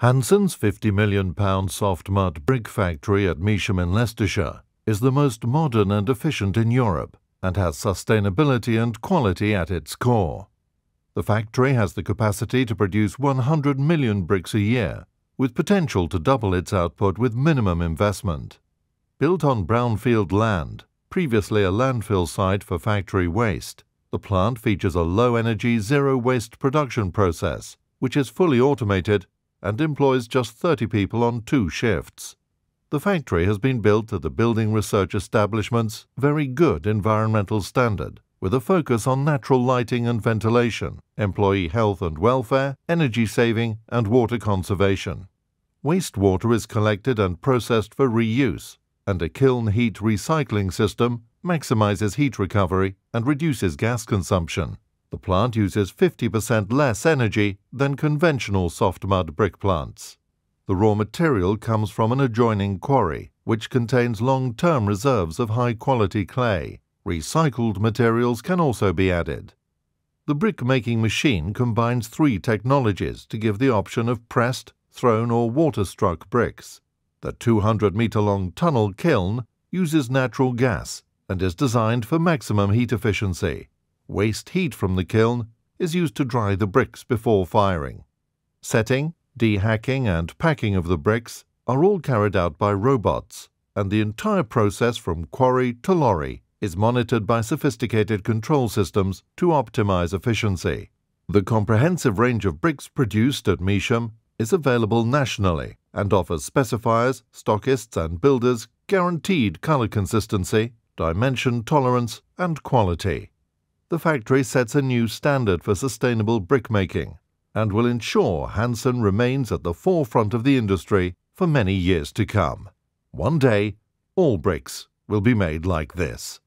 Hanson's £50 million soft mud brick factory at Measham in Leicestershire is the most modern and efficient in Europe and has sustainability and quality at its core. The factory has the capacity to produce 100 million bricks a year, with potential to double its output with minimum investment. Built on brownfield land, previously a landfill site for factory waste, the plant features a low-energy zero-waste production process, which is fully automated and employs just 30 people on two shifts. The factory has been built to the Building Research Establishment's very good environmental standard, with a focus on natural lighting and ventilation, employee health and welfare, energy saving, and water conservation. Wastewater is collected and processed for reuse, and a kiln heat recycling system maximizes heat recovery and reduces gas consumption. The plant uses 50% less energy than conventional soft mud brick plants. The raw material comes from an adjoining quarry, which contains long-term reserves of high-quality clay. Recycled materials can also be added. The brick-making machine combines three technologies to give the option of pressed, thrown or water-struck bricks. The 200-metre-long tunnel kiln uses natural gas and is designed for maximum heat efficiency. Waste heat from the kiln is used to dry the bricks before firing. Setting, dehacking and packing of the bricks are all carried out by robots, and the entire process from quarry to lorry is monitored by sophisticated control systems to optimize efficiency. The comprehensive range of bricks produced at Measham is available nationally and offers specifiers, stockists and builders guaranteed color consistency, dimension tolerance and quality the factory sets a new standard for sustainable brickmaking and will ensure Hanson remains at the forefront of the industry for many years to come. One day, all bricks will be made like this.